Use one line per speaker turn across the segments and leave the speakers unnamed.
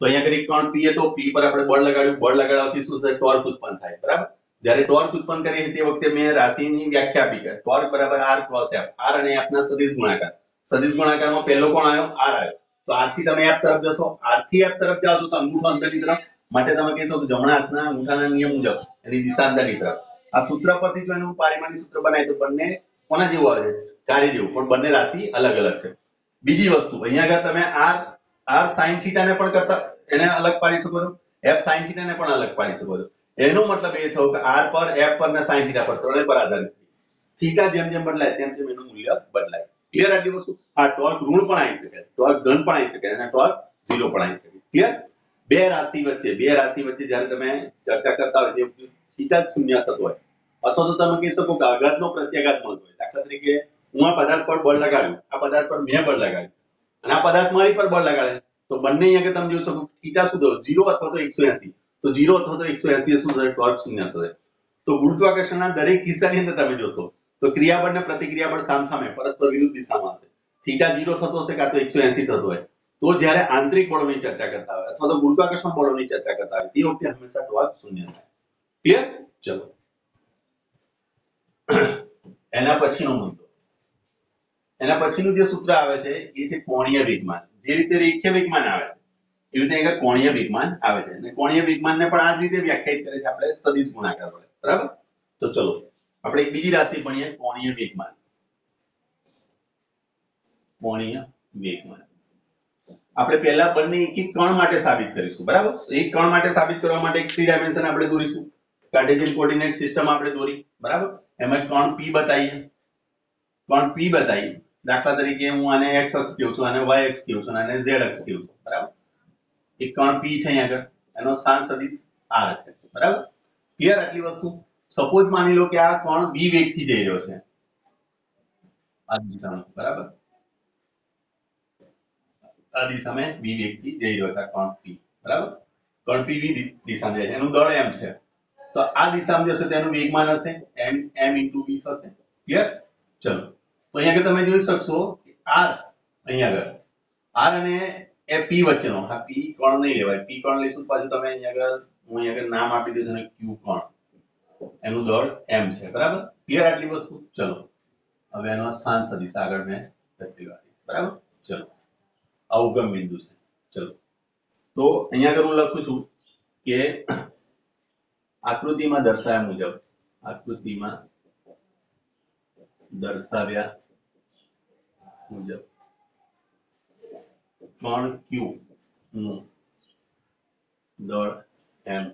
તો અહીંયા કરી કણ પી હતો. પી પર આપણે બળ લગાડ્યું. બળ લગાડવાથી શું થાય? ટોર્ક ઉત્પન્ન થાય. બરાબર? જ્યારે ટોર્ક ઉત્પન્ન કરીએ તે વખતે મેં રાશિની વ્યાખ્યા આપી કે ટોર્ક બરાબર આર ક્રોસ એફ આર અને એફ ના સદિશ ગુણાકાર. સદિશ ગુણાકારમાં પહેલો કોણ આવ્યો? આર આવ્યો. તો આરથી તમે એફ તરફ જશો. આરથી એફ તરફ જાઓ તો અંગૂઠો અંદરની તરફ. માટે તમે કહેશો કે જમણા હાથના અંગૂઠાના નિયમ મુજબ એની દિશા અંદરની તરફ. આ સૂત્ર પરથી જો એનું પારિમાણિક સૂત્ર બનાય તો બંને કોના જેવું આવે છે? કાર્ય જેવું. પણ બંને રાશિ અલગ અલગ છે. બીજી વસ્તુ, અહીંયા આગળ તમે આર આર સાઇન થીટા ને પણ કરતા એને અલગ પાડી શકો છો. એફ સાઇન થીટા ને પણ અલગ પાડી શકો છો. એનો મતલબ એ થયો કે આર પર એફ પર ને સાઇન થીટા પર ત્રણે પર આધારિત થીટા જેમ જેમ બદલાય તેમ તેમ એનું મૂલ્ય બદલાય. ક્લિયર આટલી વસ્તુ? આ ટોર્ક ઋણ પણ આવી શકે. ટોર્ક ધન પણ આવી શકે અને ટોર્ક ઝીરો પણ આવી શકે. ક્લિયર બે રાશિ વચ્ચે, બે રાશિ વચ્ચે જ્યારે તમે ચર્ચા કરતા હોય, જે થીટા શૂન્ય થતો હોય, અથવા તો તમે કહી શકો કે આઘાતનો પ્રત્યાઘાત મળતો હોય. દાખલા તરીકે હું આ પદાર્થ પર બળ લગાડ્યું. આ પદાર્થ પર મેં બળ લગાડ્યું. અને આ પદાર્થ મારી પર બળ લગાડે. તો બંને અહીંયા આગળ તમે જોઈ શકો થીટા શું થયો? ઝીરો અથવા તો એકસો એસી. તો ઝીરો અથવા તો એકસો એસી શું થશે? ટોર્ક શૂન્ય થશે. તો ગુરુત્વાકર્ષણના દરેક કિસ્સાની અંદર તમે જોશો, તો ક્રિયાબળ ને પ્રતિક્રિયાબળ સામસામે, પરસ્પર વિરુદ્ધ દિશામાં હશે. થીટા ઝીરો થતો હશે કાં તો એકસો એસી થતો હોય. તો જ્યારે આંતરિક બળોની ચર્ચા કરતા હોય, અથવા તો ગુરુત્વાકર્ષણ બળોની ચર્ચા કરતા હોય, તે વખતે હંમેશા ટોર્ક શૂન્ય થાય. ક્લિયર ચલો. એના પછીનો મુદ્દો. એના પછીનું જે સૂત્ર આવે છે, એ છે કોણીય વેગમાન જે રીતે રેખીય વેગમાન આવે એવી રીતે અહીંયા કોણીય વેગમાન આવે છે. અને કોણીય વેગમાનને પણ આ જ રીતે વ્યાખ્યાયિત કરે છે, આપણે સદિશ ગુણાકાર વડે. બરાબર? તો ચલો, આપણે એક બીજી રાશિ ભણીએ, કોણીય વેગમાન કોણીય વેગમાન આપણે પહેલા બંને એક એક કણ માટે સાબિત કરીશું, બરાબર? એક કણ માટે સાબિત કરવા માટે એક થ્રી ડાયમેન્શન આપણે દોરીશું. કાર્ટેશિયન કોઓર્ડિનેટ સિસ્ટમ આપણે દોરી, બરાબર? એમાં કણ p બતાવીએ. કણ p બતાવીએ. દાખલા તરીકે હું આને x અક્ષ કહું છું, આને y અક્ષ કહું છું, અને z અક્ષ કહું છું, બરાબર? એક કણ p છે અહીંયા આગળ, એનો સ્થાન સદિશ r છે, બરાબર? ક્લિયર આટલી વસ્તુ? સપોઝ માની લો કે આ કણ v વેગથી જઈ રહ્યો છે. આ દિશામાં, બરાબર? આ દિશામાં v વેગથી જઈ રહ્યો છે કણ p, બરાબર? કણ p v દિશામાં જાય છે, એનું દળ m છે. તો આ દિશામાં જશે તો એનું વેગમાન હશે, m m v થશે. ક્લિયર ચલો. તો અહીંયા આગળ તમે જોઈ શકશો આર અહીંયા આગળ. આર અને એ પી વચ્ચેનો, હા, પી કોણ નહીં લેવાય. પી કોણ લઈશું પાછું તમે અહીંયા આગળ, હું અહીંયા આગળ નામ આપી અને q કોણ. એનું દળ એમ છે, બરાબર? ક્લિયર આટલી વસ્તુ? ચલો. હવે એનો સ્થાન સદિશ આગળ મેં લખી વાળી બરાબર? ચલો. આ બિંદુ છે. ચલો. તો અહીંયા આગળ હું લખું છું કે આકૃતિમાં દર્શાવ્યા મુજબ, આકૃતિમાં દર્શાવ્યા મુજબ કણ q નું દળ m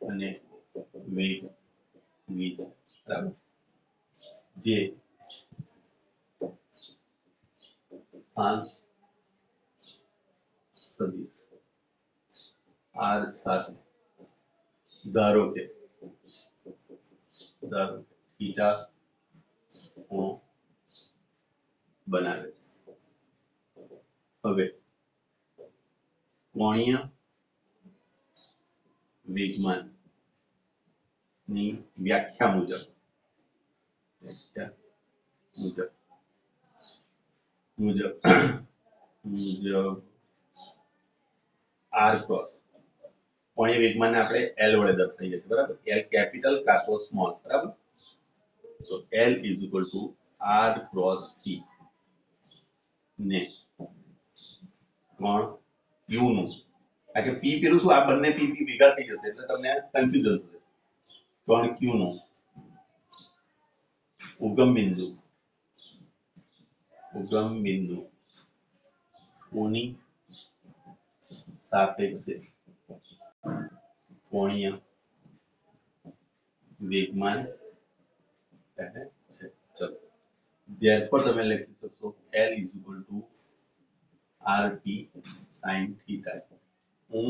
અને વેગ v છે બરાબર જે સ્થાન સદિશ r સાથે ધારો કે ધારો કે થીટા ખૂણો બનાવે છે. હવે, કોણીય વેગમાનની વ્યાખ્યા મુજબ મુજબ મુજબ મુજબ, આર ક્રોસ, કોણીય વેગમાનને આપણે એલ વડે દર્શાવીએ છીએ, બરાબર? એલ કેપિટલ કાં તો સ્મોલ, બરાબર? તો L is equal to R cross T. ને કોણ યુ નું કારણ કે પી પેલું શું? આ બંને પી પી ભેગા થઈ જશે એટલે તમને કન્ફ્યુઝન થશે. કોણ ક્યુ નું ઉગમ બિંદુ. ઉગમ બિંદુ. કોની સાપેક્ષે? કોણીય વેગમાન. છે, ચલો. Therefore તમે લખી શકશો L is equal to RP sin theta. હું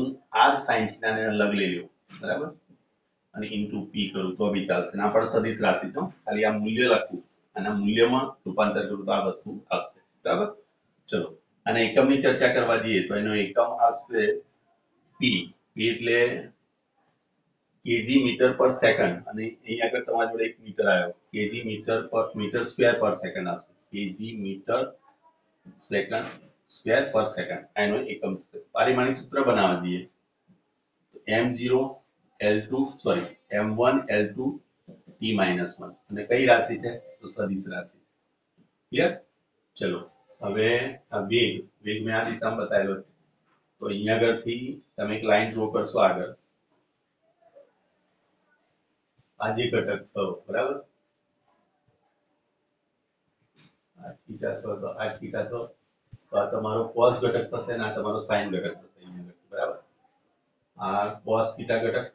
R sin theta ને અલગ લઈ લઉં, બરાબર? અને ઇન્ટુ P કરું, તો બી ચાલશે. ના પણ સદિશ રાશિ છે ખાલી આ મૂલ્ય લખું અને મૂલ્યમાં રૂપાંતર કરું તો આ વસ્તુ આવશે, બરાબર? ચલો, અને એકમની ચર્ચા કરવા જઈએ તો એનો એકમ આવશે P. P એટલે કેજી મીટર પર સેકન્ડ અને અહીં આગળ તમારી જોડે એક મીટર આવ્યો. Kg metre per metre square per second આવશે. Kg metre second square per second એનો એકમ થશે પારિમાણિક સૂત્ર બનાવવા દઈએ M zero sorry M one L two T minus અને કઈ રાશિ છે? તો સદિશ રાશિ. ક્લિયર ચલો. હવે આ વેગ. વેગ મેં આ દિશામાં બતાવેલો તો અહીંયા આગળથી તમે એક લાઈન ડ્રો કરશો આગળ. આ જે ઘટક થયો બરાબર આ થીટા થયો તો આ થીટા થયો તો આ તમારો cos ઘટક થશે અને આ તમારો sin ઘટક થશે અહીંયા આગળ બરાબર આ cos થીટા ઘટક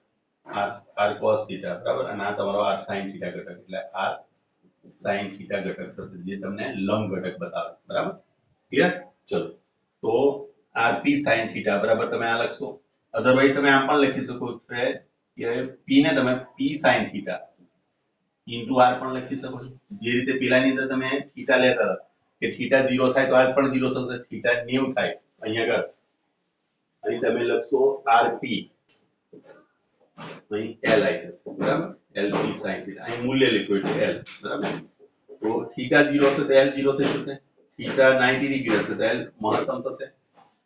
r r cos થીટા બરાબર અને આ તમારો r sin થીટા ઘટક એટલે r sin થીટા ઘટક થશે જે તમને લંબ ઘટક બતાવે, બરાબર? ક્લિયર ચલો. તો rp sin થીટા, બરાબર તમે આ લખશો? અધરવાઇઝ તમે આમ પણ લખી શકો કે કે p ને તમે p sin theta into r પણ લખી શકો છો. જે રીતે પેલાની અંદર તમે થીટા લેતા હતા, કે થીટા 0 થાય તો આ પણ 0 થશે થીટા 90 થાય અહીંયા આગળ. અહીં તમે લખશો rp અહીં l આવી જશે, બરાબર? Lp sin θ અહીં મૂલ્ય લખ્યું એટલે l, બરાબર? તો થીટા 0 હશે તો l 0 થઈ જશે. થીટા 90 ડિગ્રી હશે તો l મહત્તમ થશે.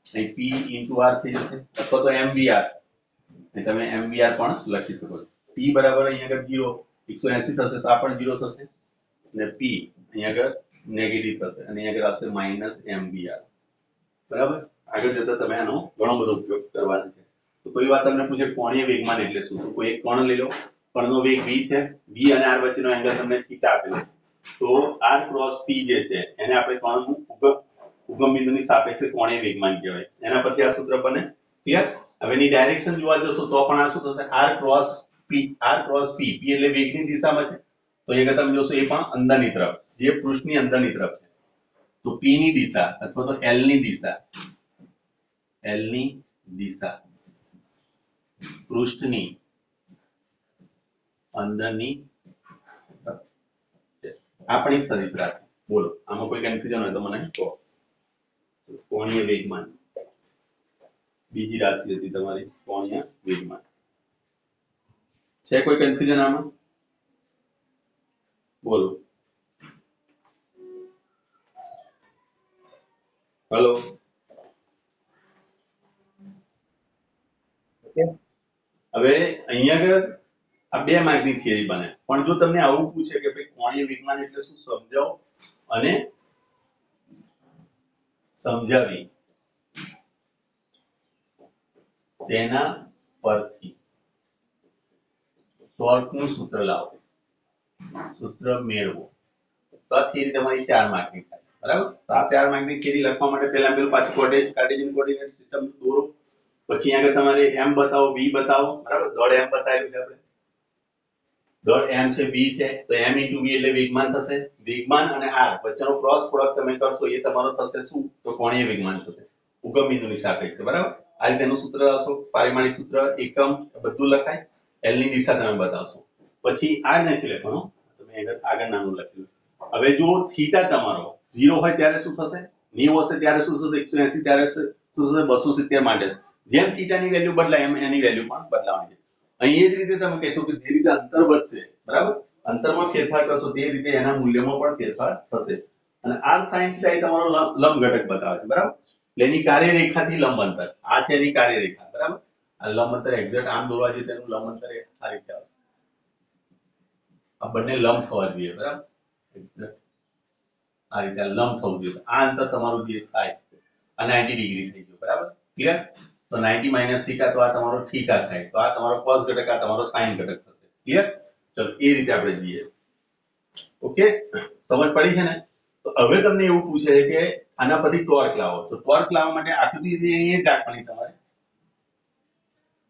અહીં p r થઈ જશે. અથવા તો mvr અને તમે mvr પણ લખી શકો છો. P બરાબર અહીંયા આગળ 0 180 થશે તો આ પણ 0 થશે. અને p અહીંયા આગળ નેગેટિવ થશે અને અહીંયા આગળ આવશે માઇનસ બરાબર? આગળ જતા તમે આનો ઘણો બધો ઉપયોગ કરવાનો છે. તો કોઈ વાત તમને પૂછે કોણીય વેગમાન એટલે શું? તો કોઈ એક કોણ લઈ લો. કણનો વેગ v છે. V અને r વચ્ચેનો એંગલ તમને થીટા આપેલો તો r ક્રોસ p જે છે, એને આપણે કોણનું ઉગમ બિંદુની સાપેક્ષે કોણીય વેગમાન કહેવાય. એના પરથી આ સૂત્ર બને ક્લિયર હવે એની ડાયરેક્શન જોવા જશો તો પણ આ શું થશે r cross p, r cross p p એટલે વેગની દિશામાં છે તો અહીંયા તમે જોશો એ પણ અંદરની તરફ જે પૃષ્ઠની અંદરની તરફ છે તો p ની દિશા અથવા તો l ની દિશા l ની દિશા પૃષ્ઠની અંદરની તરફ છે. આ પણ એક સદિશ રાશિ બોલો આમાં કોઈ કન્ફ્યુઝન હોય તો મને કહો કોણીય વેગમાન બીજી રાશિ હતી તમારી કોણિયા વેગમાન છે કોઈ કન્ફ્યુઝન આમાં? બોલો. હેલો. હવે અહીંયા આગળ આ બે માર્કની થિયરી બને. પણ જો તમને આવું પૂછે કે ભાઈ કોણીય વિજ્ઞાન એટલે શું સમજાવો? અને સમજાવી. તેના પરથી. ટોર્કનું સૂત્ર લાવો. સૂત્ર મેળવો. તો આ થિયરી તમારી ચાર માર્કની થાય. બરાબર? આ ચાર માર્કની થિયરી લખવા માટે પહેલા પેલું પાછું કોર્ડિનેટ કાર્ટેશિયન કોર્ડિનેટ સિસ્ટમ દોરો. પછી આગળ તમારે એમ બતાવો બી બતાવો. બરાબર? દોડ એમ બતાવેલું છે આપણે. દોડ એમ છે બી છે. તો એમ ઇન્ટુ બી એટલે વેગમાન થશે. વેગમાન અને આર વચ્ચેનો ક્રોસ પ્રોડક્ટ તમે કરશો એ તમારો થશે શું? તો કોણીય વેગમાન થશે. ઉગમ બિંદુની સાપેક્ષે. બરાબર? આ રીતે એનું સૂત્ર હશો પારિમાણિક સૂત્ર, એકમ બધું લખાય. એલની દિશા તમે બતાવશો. પછી આ નથી લખવાનું. તમે આગળ નાનું લખ્યું. હવે જો થીટા તમારો. ઝીરો હોય ત્યારે શું થશે? 90 હશે ત્યારે શું થશે? 180 ત્યારે શું થશે? 270 માટે જેમ થીટાની વેલ્યુ બદલાય, એમ એની વેલ્યુ પણ બદલાવાની છે. અહીં એ જ રીતે તમે કહેશો કે જે રીતે અંતર વધશે, બરાબર? અંતરમાં ફેરફાર કરશો, તે રીતે એના મૂલ્યમાં પણ ફેરફાર થશે. અને આર sin θ એ તમારો લંબ ઘટક બતાવે છે, બરાબર? એટલે કાર્યરેખાથી લંબ અંતર આ છે એની કાર્યરેખા, બરાબર? આ લંબ અંતર એક્ઝેક્ટ આમ દોરવા જોઈએ તેનું લંબ અંતર આ રીતે આવશે. આ બંને લંબ થવા જોઈએ, બરાબર. આ રીતે લંબ થવું જોઈએ. આ અંતર તમારું જે થાય, આ 90 ડિગ્રી થઈ ગયું, બરાબર? ક્લિયર તો 90 માઇનસ થીટા તો આ તમારો થીટા થાય. તો આ તમારો cos ઘટક, આ તમારો sin ઘટક થશે. ક્લિયર ચલો, એ રીતે આપણે જઈએ. ઓકે સમજ પડી છે ને? તો હવે તમને એવું પૂછે છે કે આના પછી ટોર્ક લાવો. તો ટોર્ક લાવવા માટે આકૃતિ અહીંયા જ રાખવાની તમારે.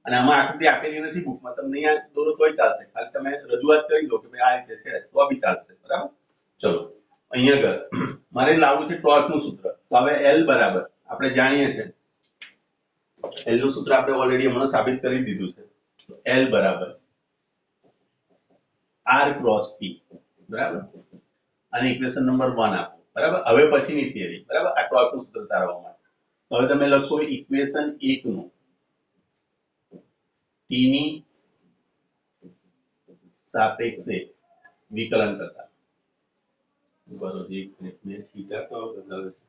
અને આમાં આકૃતિ આપેલી નથી બુકમાં તમને અહીંયા દોરો તોય ચાલશે. ખાલી તમે રજૂઆત કરી દો કે ભાઈ આ રીતે છે, તો બી ચાલશે. બરાબર? ચલો. અહીંયા આગળ. મારે લાવવું છે ટોર્કનું સૂત્ર. તો હવે એલ બરાબર. આપણે જાણીએ છીએ. એલનું સૂત્ર આપણે ઓલરેડી હમણાં સાબિત કરી દીધું છે. એલ બરાબર. આર ક્રોસ પી બરાબર? અને ઇક્વેશન નંબર વન આપો. બરાબર? હવે પછીની થિયરી બરાબર? આ ટોર્કનું સૂત્ર તારવવા માટે. તો હવે તમે લખો ઇક્વેશન 1 નું. T ની સાપેક્ષે વિકલન કરતા. બરોબર, એક મિનિટ મેં થીટા કયો બદલાવ્યો છે.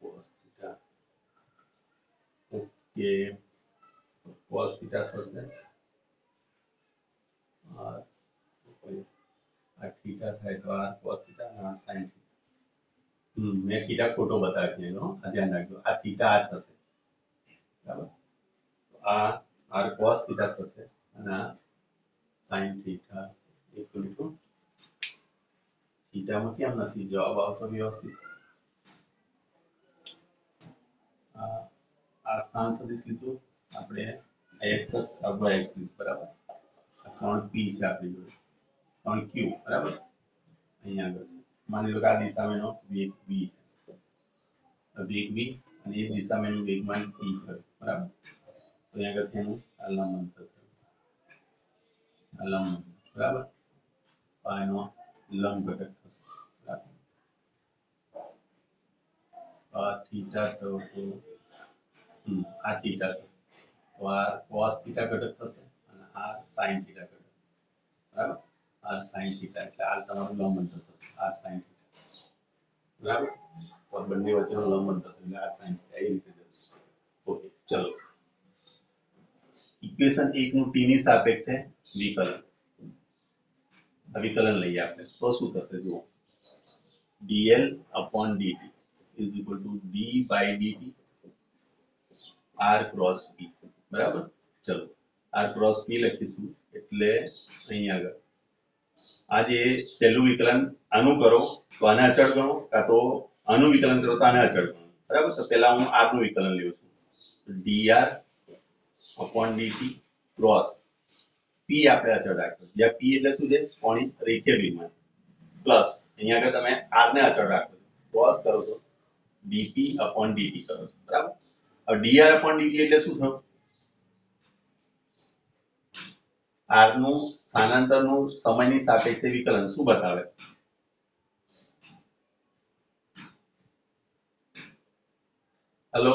cos theta. Okay. cos theta થશે. આ આ theta થાય તો આ cos theta અને આ sin theta હમ મેં theta ખોટો બતાવ્યો એનો. આ ધ્યાન રાખજો. આ થીટા આ થશે. બરાબર? આ આર કોસ થીટા થશે અને આ સાઈન થીટા એક મિનિટ હો. માં કેમ નથી? જવાબ આવતો વ્યવસ્થિત. આ સ્થાન સદિશ લીધું. આપણે એક્સ અક્ષ અથવા એક્સ લીધું. બરાબર? ત્રણ p છે આપણી જોડે. કોણ ક્યુ બરાબર? અહીંયા આગળ માની લો કે આ દિશામાં એનો વેગ v છે. વેગ v અને એ દિશામાં એનું વેગમાન t થયું બરાબર? તો અહીંયા આગળ લંબ અંતર આ લંબ બરાબર? પાયનો લંબ ઘટક થશે. બરાબર? આ થીટા તો આ થીટા તો આ cos થીટા ઘટક થશે અને આ sin થીટા ઘટક બરાબર? આ sin થીટા એટલે આ તમારું લંબ અંતર થશે. આ sin થીટા બરાબર? તો આ બંને વચ્ચેનો લંબ અંતર. થશે એટલે આ sin થીટા એ રીતે જશે. ઓકે ચલો. ઇક્વેશન એક નું ટી ની સાપેક્ષે વિકલન. આ વિકલન લઈએ આપણે. તો શું થશે? જુઓ. dl upon dt is equal to d by dt r cross p. બરાબર? ચલો. r cross p લખીશું. એટલે અહીં આગળ. આ જે પહેલું વિકલન આનું કરો, તો આને અચળ ગણો, કાં તો આનું વિકલન કરો, તો આને અચળ ગણો. બરાબર તો પહેલા હું આરનું વિકલન લઉં છું. Dr upon dt cross p આપણે અચળ રાખ્યો. જ્યાં પી એટલે શું છે? કોણી રેખીય વિમાન પ્લસ અહીંયા આગળ તમે આરને અચળ રાખો ક્રોસ કરો છો. ડીપી અપોન ડીટી કરો છો. બરાબર? હવે dr અપોન ડીટી એટલે શું થયું? r નું સ્થાનાંતરનું સમયની સાપેક્ષે વિકલન શું બતાવે? હેલો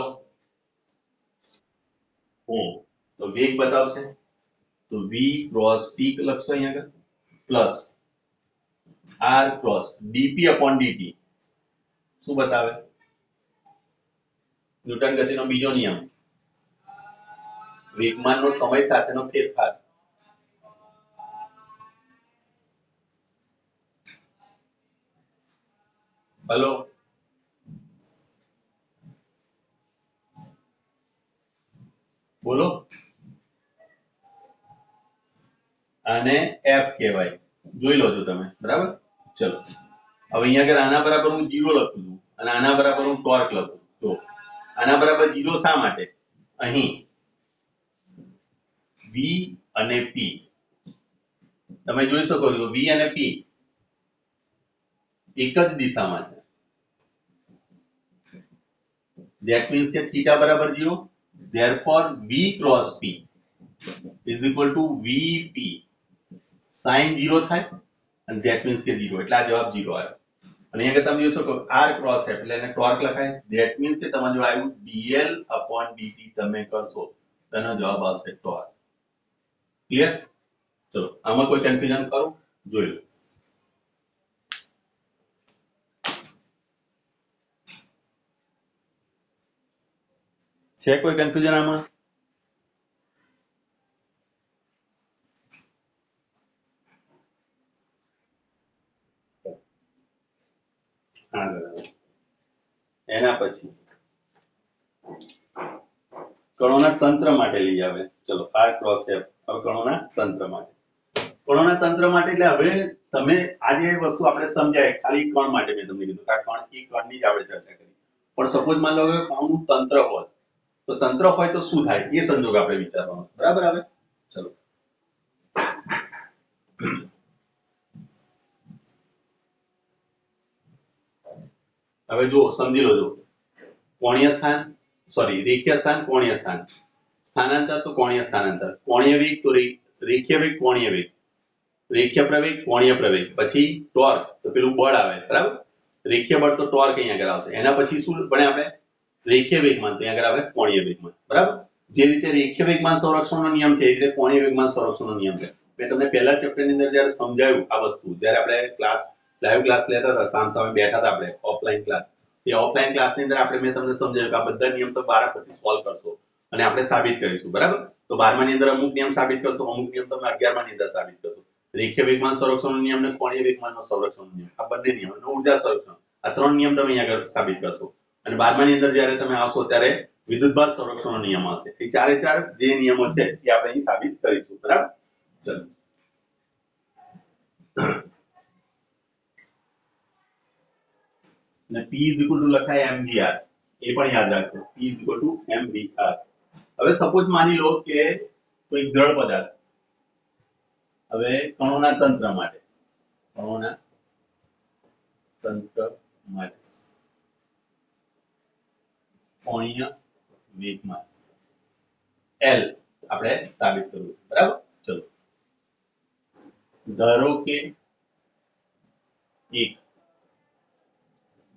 તો વેગ બતાવશે. તો v ક્રોસ p લખશો અહીંયા આગળ. Plus r cross dp dt. શું બતાવે? ન્યૂટન ગતિનો બીજો નિયમ. વેગમાનનો સમય સાથેનો ફેરફાર. હલો બોલો. આને એફ કહેવાય. જોઈ લો તમે, બરાબર? ચલો. હવે અહીંયા આગળ આના બરાબર હું જીરો લખું છું અને આના બરાબર હું ટોર્ક લખું તો આના બરાબર જીરો શા માટે? અહીં વી અને પી તમે જોઈ શકો છો વી અને પી એક જ દિશામાં છે. That means કે theta બરાબર 0 therefore v cross p is equal to vp sin 0 થાય અને that means કે 0 એટલે આ જવાબ 0 આવ્યો. અને અહીંયા આગળ તમે જોઈ શકો, r cross f, એટલે એને ટોર્ક લખાય. That means કે તમારું જો આવ્યું, dl upon dt તમે કરશો તો એનો જવાબ આવશે ટોર્ક ક્લિયર ચલો, આમાં કોઈ કન્ફ્યુઝન કરો, જોઈ લો. છે કોઈ કન્ફ્યુઝન આમાં? એના પછી. કણોના તંત્ર માટે લઈ આવે. ચલો આર ક્રોસ એફ હવે કણોના તંત્ર માટે. કણોના તંત્ર માટે એટલે હવે તમે આજે વસ્તુ આપણે સમજાય, ખાલી કણ માટે મેં તમને કીધું કે આ કણ એ કણની જ આપણે ચર્ચા કરી. પણ સપોઝ માન લો કે કણનું તંત્ર હોય તો તંત્ર હોય તો શું થાય? એ સંજોગ આપણે વિચારવાનો બરાબર આવે? ચલો. હવે જુઓ, સમજી લો જો કોણીય સ્થાન સોરી રેખીય સ્થાન, કોણીય સ્થાન. સ્થાનાંતર તો કોણીય સ્થાનાંતર. કોણીય વેગ તો રે- રેખીય વેગ કોણીય વેગ રેખીય પ્રવેગ, કોણીય પ્રવેગ. પછી ટોર્ક, તો પેલું બળ આવે. બરાબર? રેખીય બળ તો ટોર્ક અહીંયા આગળ આવશે. એના પછી શું ભણે આપણે? રેખીય વેગમાન, ત્યાં આગળ આવે કોણીય વેગમાન, બરાબર? જે રીતે રેખીય વેગમાન સંરક્ષણનો નિયમ છે, એ રીતે કોણીય વેગમાન સંરક્ષણનો નિયમ છે. મેં તમને પહેલા ચેપ્ટરની અંદર જ્યારે સમજાવ્યું આ વસ્તુ, જ્યારે આપણે ક્લાસ લાઈવ ક્લાસ લેતા હતા, સામ સામે બેઠા હતા આપણે ઓફલાઈન ક્લાસ એ ઓફલાઈન ક્લાસની અંદર આપણે, મેં તમને સમજાવ્યું કે આ બધા નિયમ તો બારા પછી સોલ્વ કરશો અને આપણે સાબિત કરીશું, બરાબર? તો બારમાની અંદર અમુક નિયમ સાબિત કરશો, અમુક નિયમ તમે અગિયારમાની અંદર સાબિત કરશો. રેખીય વેગમાન સંરક્ષણનો નિયમ અને કોણીય વેગમાનનો સંરક્ષણનો નિયમ. આ બંને નિયમ અને ઊર્જા સંરક્ષણ, આ ત્રણ નિયમ તમે અહીંયા આગળ સાબિત કરશો. અને બારમાની અંદર જ્યારે તમે આવશો ત્યારે વિદ્યુતભાર સંરક્ષણનો નિયમ આવશે. એ ચારે ચાર જે નિયમો છે એ આપણે અહીં સાબિત કરીશું. બરાબર? ચલો. હવે સપોઝ માની લો કે કોઈ દ્રઢ પદાર્થ. હવે કણોના તંત્ર માટે. કણોના તંત્ર માટે. કોણીય વેગમાન. L આપણે સાબિત કરવું છે. બરાબર? ચલો. ધારો કે એક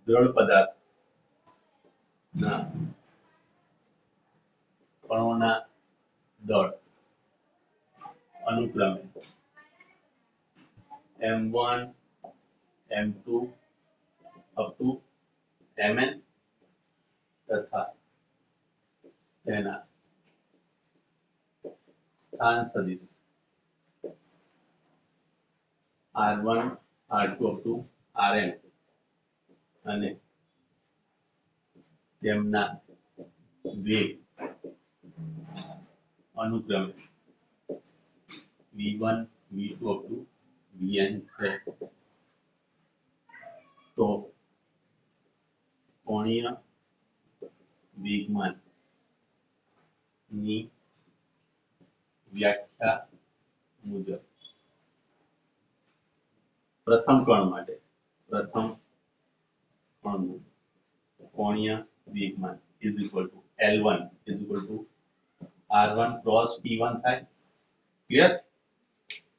દ્રઢ પદાર્થ ના કણોના દળ અનુક્રમે m1 m2 up to mn તથા તેના સ્થાન સદિશ r1 r2 up to rn અને તેમના વેગ અનુક્રમે v1 v2 up to vn છે. તો કોણીય વેગમાનની વ્યાખ્યા મુજબ પ્રથમ કણ માટે. પ્રથમ કણનું કોણીય વેગમાન is equal to L1 is equal to R1 cross P1 થાય. ક્લિયર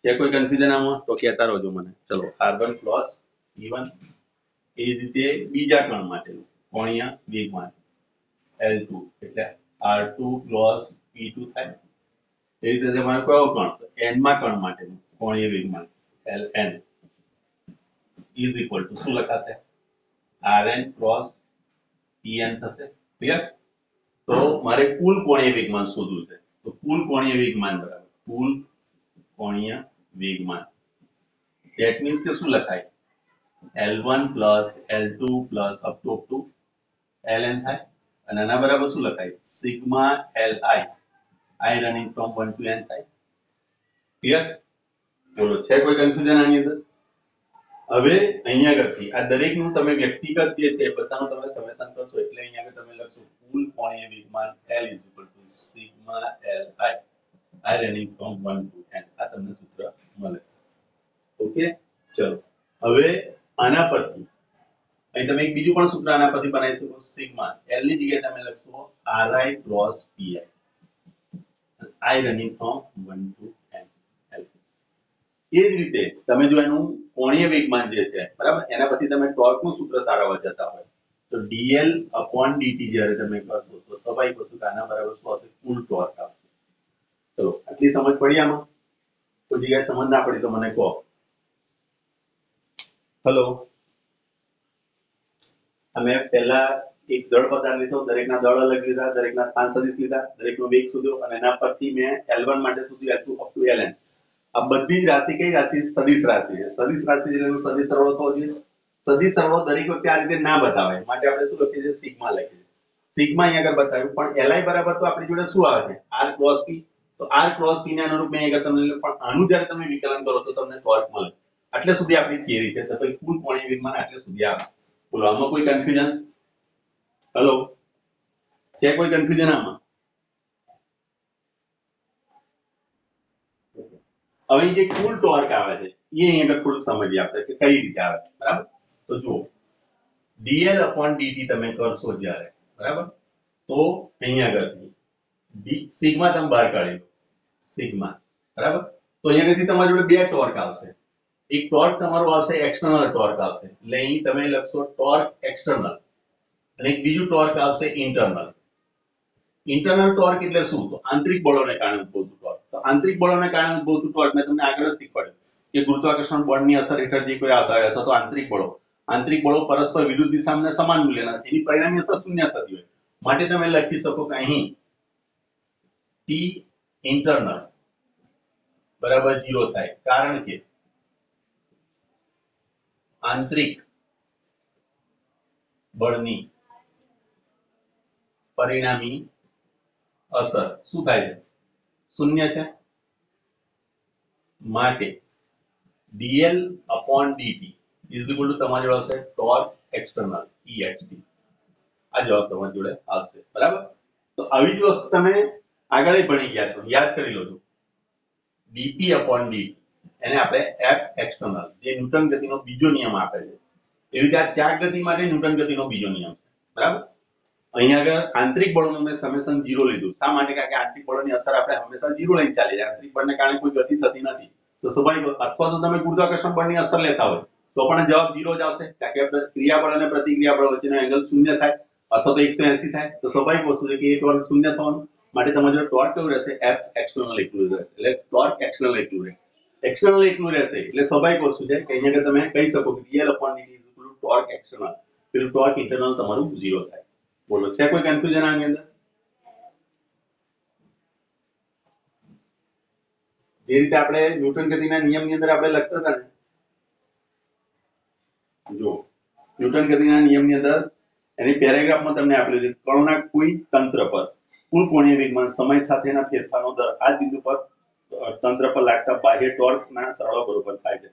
છે કોઈ કન્ફ્યુઝન આમાં? તો કહેતા રહેજો મને. ચલો R1 cross P1 એ રીતે બીજા કણ માટેનું. કોણીય વેગમાન L2 એટલે R2 cross P2 થાય. એ રીતે તમારે કયો કણ તો n માં કણ માટેનું કોણીય વેગમાન? Ln is equal to શું લખાશે? Rn cross Pn થશે. ક્લિયર તો મારે કુલ કોણીય વેગમાન શોધવું છે. તો કુલ કોણીય વેગમાન બરાબર. કુલ કોણીય વેગમાન. ધેટ મીન્સ કે શું લખાય? L1 plus L2 plus up to up to Ln થાય. અને આના બરાબર શું લખાય? Sigma L I I running from 1 to n થાય. ક્લિયર બોલો છે કોઈ કન્ફ્યુઝન આની અંદર? હવે અહીંયા આગળથી, આ દરેકનું તમે વ્યક્તિગત જે છે બધાનું તમે સમેશન કરશો, એટલે અહીંયા આગળ તમે લખશો, કુલ કોણીય વેગમાન L to sigma Li I. Running from 1 to n. આ તમને સૂત્ર મળે. ઓકે ચલો. હવે આના પરથી અહીં તમે એક બીજું પણ સૂત્ર આના પરથી બનાવી શકો સિગ્મા એલની જગ્યાએ તમે લખશો Ri cross Pi I running from 1 to n L. એ જ રીતે તમે જો એનું કોણીય વેગમાન જે છે, બરાબર? એના પછી તમે ટોર્ક સૂત્ર તારવવા જતા હોય, તો dl upon dt જ્યારે તમે કરશો, તો સ્વાભાવિક વસ્તુ આના બરાબર શું આવશે? કુલ ટોર્ક આવશે. ચલો, આટલી સમજ પડી આમાં? કોઈ જગ્યાએ સમજ ના પડી તો મને કહો. હેલો અમે પહેલા એક દળ પદાર્થ લીધો, દરેકના દળ અલગ લીધા, દરેકના સ્થાન સદિશ લીધા, દરેકનો વેગ શોધ્યો અને એના પરથી મેં L1 માટે શોધ્યું L2 up to Ln. આ બધી જ રાશિ કઈ રાશિ? સદિશ રાશિ છે. સદિશ રાશિ એટલે એનો સદિશ થવો જોઈએ સદિશ સરવાળો દરેક વખતે આ રીતે ના બતાવે માટે આપણે શું લખીએ છીએ? સિગ્મા લખીએ સિગ્મા અહીંયા આગળ બતાવ્યું. પણ Li બરાબર તો આપણી જોડે શું આવે છે? R ક્રોસ p તો r ક્રોસ p ને અનુરૂપ મેં આગળ તમને પણ આનું જ્યારે તમે વિકલન કરો તો તમને ટોર્ક મળે. આટલે સુધી આપણી થિયરી છે. તો પછી કુલ કોણીય વિમાન આટલે સુધી આવે. બોલો આમાં કોઈ કન્ફ્યુઝન હેલો છે કોઈ કન્ફ્યુઝન આમાં? હવે જે કુલ ટોર્ક આવે છે એ અહીંયા થોડુંક સમજી આપણે કે કઈ રીતે આવે છે, બરાબર? તો જુઓ, dl dt તમે કરશો જ્યારે, બરાબર? તો અહીંયા આગળથી d, સિગ્મા તમે બહાર કાઢી લો, સિગ્મા, બરાબર? તો અહીંયા આગળથી તમારી જોડે બે ટોર્ક આવશે. એક ટોર્ક તમારો આવશે એક્સટર્નલ ટોર્ક આવશે. એટલે અહીં તમે લખશો ટોર્ક એક્સટર્નલ અને એક બીજું ટોર્ક આવશે ઇન્ટરનલ ઇન્ટરનલ ટોર્ક એટલે શું? તો આંતરિક બળોને કારણે ઉદ્ભવતું ટોર્ક તો આંતરિક બળોને કારણે ઉદ્ભવતું ટોર્ક મેં તમને આગળ શીખવાડ્યું. કે ગુરુત્વાકર્ષણ બળની અસર હેઠળ જે કોઈ આવતા હોય અથવા તો આંતરિક બળો. આંતરિક બળો પરસ્પર વિરુદ્ધ દિશામાં સમાન મૂલ્યના. એની પરિણામી અસર શૂન્ય થતી હોય. માટે તમે લખી શકો કે અહીં ટી ઇન્ટરનલ બરાબર ઝીરો થાય. કારણ કે આંતરિક બળની પરિણામી અસર શું થાય છે? શૂન્ય છે. માટે dl upon dt is equal to તમારી જોડે આવશે torque external ext આ જવાબ તમારી જોડે આવશે. બરાબર? તો આવી જ વસ્તુ તમે આગળ ભણી ગયા છો. યાદ કરી લો છો dp upon dt એને આપણે એફ એક્સટર્નલ જે ન્યૂટન ગતિનો બીજો નિયમ આપે છે. એવી રીતે આ ચાક ગતિ માટે ન્યૂટન ગતિનો બીજો નિયમ છે. બરાબર? અહીંયા આગળ આંતરિક બળોનું મેં સમેશન જીરો લીધું. શા માટે? કારણ કે આંતરિક બળોની અસર આપણે હંમેશા ઝીરો લઈને ચાલીએ. આંતરિક બળને કારણે કોઈ ગતિ થતી નથી. તો સ્વાભાવિક અથવા તો તમે ગુરુત્વાકર્ષણ બળની અસર લેતા હોય, તો પણ જવાબ જીરો જ આવશે. કારણ કે ક્રિયાબળ અને પ્રતિક્રિયા બળ વચ્ચેનો એંગલ શૂન્ય થાય, અથવા તો એકસો એસી થાય. તો સ્વાભાવિક વસ્તુ છે કે એ ટોર્ક શૂન્ય થવાનું. માટે તમારો ટોર્ક કેવું રહેશે? એફ એક્સટર્નલ એટલું રહેશે. એટલે ટોર્ક એક્સટર્નલ એટલું રહે એક્સટર્નલ એટલું રહેશે. એટલે સ્વાભાવિક વસ્તુ છે કે અહીંયા તમે કહી શકો કે DT is equal torque external પેલું ટોર્ક ઇન્ટરનલ તમારું ઝીરો થાય. બોલો, છે કોઈ કન્ફ્યુઝન આની અંદર? જે રીતે આપણે ન્યૂટન ગતિના નિયમની અંદર આપણે લખતા હતા ને. જો ન્યૂટન ગતિના નિયમની અંદર એની પેરેગ્રાફમાં તમને આપેલું છે કણોના કોઈ તંત્ર પર કુલ કોણીય વેગમાં સમય સાથેના ફેરફારનો દર આ બિંદુ પર તંત્ર પર લાગતા બાહ્ય ટોર્કના સરળ બરોબર થાય છે.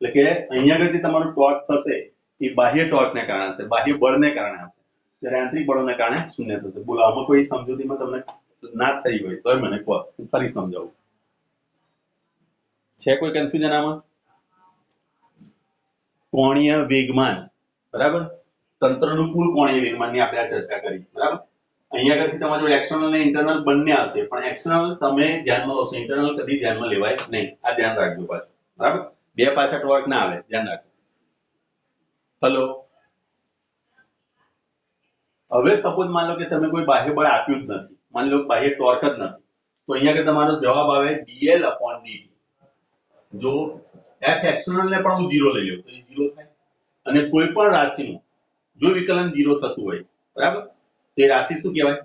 એટલે કે અહીંયા આગળથી તમારું ટોર્ક થશે એ બાહ્ય ટોર્કને કારણે હશે, બાહ્ય બળને કારણે હશે. જ્યારે આંતરિક બળોને કારણે શૂન્ય થશે. બોલો, આમાં કોઈ સમજૂતીમાં તમને ના થઈ હોય તો મને કહો ફરી સમજાવું. છે કોઈ કન્ફ્યુઝન આમાં? કોણીય વેગમાન, બરાબર? તંત્રનું કુલ કોણીય વેગમાનની આપણે આ ચર્ચા કરી, બરાબર? અહીંયા આગળથી તમારી એક્સટર્નલ અને ઇન્ટરનલ બંને આવશે. પણ એક્સટર્નલ તમે ધ્યાનમાં આવશે ઇન્ટરનલ કદી ધ્યાનમાં લેવાય નહીં. આ ધ્યાન રાખજો પાછું. બરાબર? બે પાછા ટોર્ક ના આવે. ધ્યાન રાખજો. હલો હવે સપોઝ માન લો કે તમે કોઈ બાહ્ય બળ આપ્યું જ નથી. માની લો બાહ્ય ટોર્ક જ નથી. તો અહીંયા કે તમારો જવાબ આવે dl upon dt. જો f એક્સટર્નલ ને પણ હું 0 લઈ લઉં, તો એ 0 થાય. અને કોઈ પણ રાશિનું જો વિકલન ઝીરો થતું હોય, બરાબર? તો રાશિ શું કહેવાય?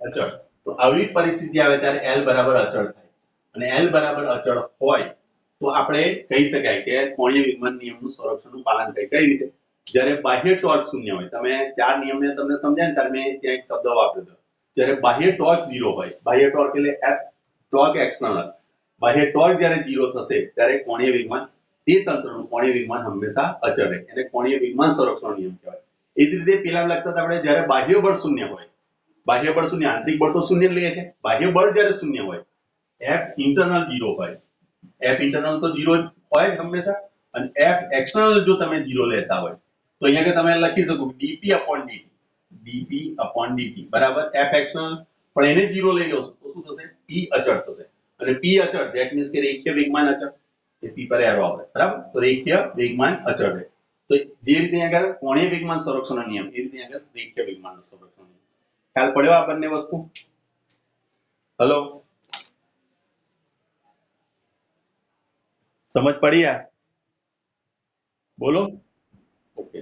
અચળ. તો આવી પરિસ્થિતિ આવે ત્યારે એલ બરાબર અચળ થાય. અને એલ બરાબર અચળ હોય તો આપણે કહી શકાય કે કોણીય વિમાન નિયમનું સંરક્ષણનું પાલન થાય. કઈ રીતે? જ્યારે બાહ્ય ટોર્ક શૂન્ય હોય. તમે ચાર નિયમને તમને સમજાય ને ત્યારે મેં ત્યાં એક શબ્દ વાપર્યો જ્યારે બાહ્ય ટોર્ક ઝીરો હોય, બાહ્ય ટોર્ક એટલે એફ ટોર્ક એક્સટર્નલ બાહ્ય ટોર્ક જ્યારે ઝીરો થશે, ત્યારે કોણીય વિમાન તે તંત્રનું કોણીય વિમાન હંમેશા અચળ રહે. એને કોણીય વિમાન સંરક્ષણ નિયમ કહેવાય. એ જ રીતે પેલા લખતા આપણે જ્યારે બાહ્ય બળ શૂન્ય હોય, બાહ્ય બળ શૂન્ય, આંતરિક બળ તો શૂન્ય લઈએ છે બાહ્ય બળ જ્યારે શૂન્ય હોય એફ ઇન્ટરનલ જીરો હોય. એફ ઇન્ટરનલ તો જીરો હોય હંમેશા. અને એફ એક્સટર્નલ જો તમે જીરો લેતા હોય, તો અહીંયા કે તમે લખી શકો dp upon dt dp upon dt બરાબર? એફ એક્સટર્નલ પણ એને જીરો લઈ લો તો શું થશે? પી અચળ થશે. અને પી અચળ ધેટ મીન્સ કે રેખીય વેગમાન અચળ. એ પી પર એરો આવે બરાબર? તો રેખીય વેગમાન અચળ રહે. તો જે રીતે અહીંયા આગળ કોણીય વેગમાન સંરક્ષણનો નિયમ એ રીતે અહીંયા આગળ રેખીય વેગમાન સંરક્ષણનો નિયમ ખ્યાલ પડ્યો આ બંને વસ્તુ હલો સમજ પડી આ બોલો ઓકે